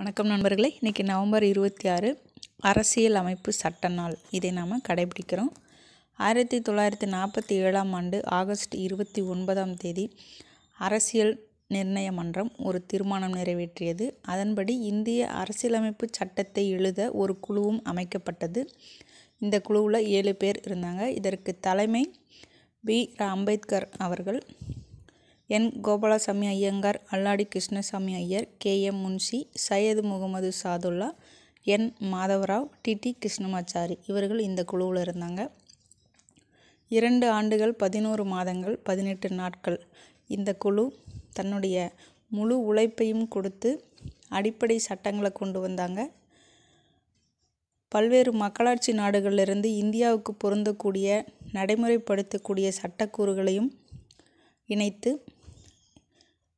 வணக்கம் நண்பர்களே இன்றைக்கி நவம்பர் இருபத்தி ஆறு அரசியல் அமைப்பு சட்ட நாள். இதை நாம் கடைபிடிக்கிறோம். ஆயிரத்தி தொள்ளாயிரத்தி நாற்பத்தி ஏழாம் ஆண்டு ஆகஸ்ட் இருபத்தி ஒன்பதாம் தேதி அரசியல் நிர்ணய மன்றம் ஒரு தீர்மானம் நிறைவேற்றியது. அதன்படி இந்திய அரசியலமைப்பு சட்டத்தை எழுத ஒரு குழுவும் அமைக்கப்பட்டது. இந்த குழுவில் ஏழு பேர் இருந்தாங்க. இதற்கு தலைமை பி. அம்பேத்கர் அவர்கள் N Gopalaswami Ayyangar Alladi Krishnaswami Iyer K. M. Munshi Syed Mohammad Saadulla N Madhavarao T T Krishnamachari இவர்கள் இந்த குழுவில் இருந்தாங்க. இரண்டு ஆண்டுகள் பதினோரு மாதங்கள் பதினெட்டு நாட்கள் இந்த குழு தன்னுடைய முழு உழைப்பையும் கொடுத்து அடிப்படை சட்டங்களை கொண்டு வந்தாங்க. பல்வேறு மக்களாட்சி நாடுகளிலிருந்து இந்தியாவுக்கு பொருந்தக்கூடிய நடைமுறைப்படுத்தக்கூடிய சட்டக்கூறுகளையும் இணைத்து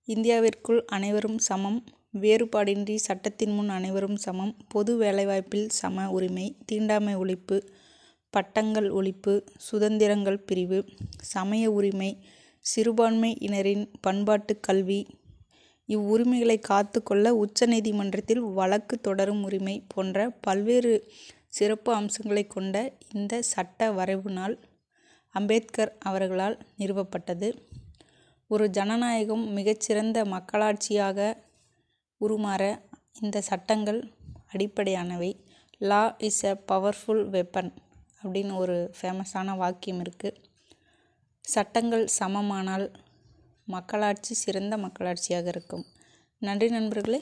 இந்தியாவிற்குள் அனைவரும் சமம். வேறுபாடின்றி சட்டத்தின் முன் அனைவரும் சமம். பொது வேலைவாய்ப்பில் சம உரிமை தீண்டாமை ஒழிப்பு பட்டங்கள் ஒழிப்பு சுதந்திரங்கள் பிரிவு சமய உரிமை சிறுபான்மையினரின் பண்பாட்டு கல்வி. இவ்வுரிமைகளை காத்துக்கொள்ள உச்சநீதிமன்றத்தில் வழக்கு தொடரும் உரிமை போன்ற பல்வேறு சிறப்பு அம்சங்களை கொண்ட இந்த சட்ட வரைவு நாள் அம்பேத்கர் அவர்களால் நிறுவப்பட்டது. ஒரு ஜனநாயகம் மிகச்சிறந்த மக்களாட்சியாக உருமாற இந்த சட்டங்கள் அடிப்படையானவை. Law is a powerful weapon அப்படின்னு ஒரு ஃபேமஸான வாக்கியம் இருக்குது சட்டங்கள் சமமானால் மக்களாட்சி சிறந்த மக்களாட்சியாக இருக்கும். நன்றி நண்பர்களே.